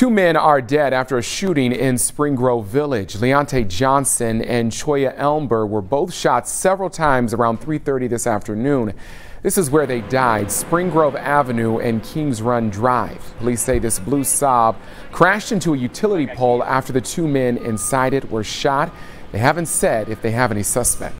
Two men are dead after a shooting in Spring Grove Village. Leontae Johnson and Choya Elmer were both shot several times around 3.30 this afternoon. This is where they died, Spring Grove Avenue and Kings Run Drive. Police say this blue Saab crashed into a utility pole after the two men inside it were shot. They haven't said if they have any suspects.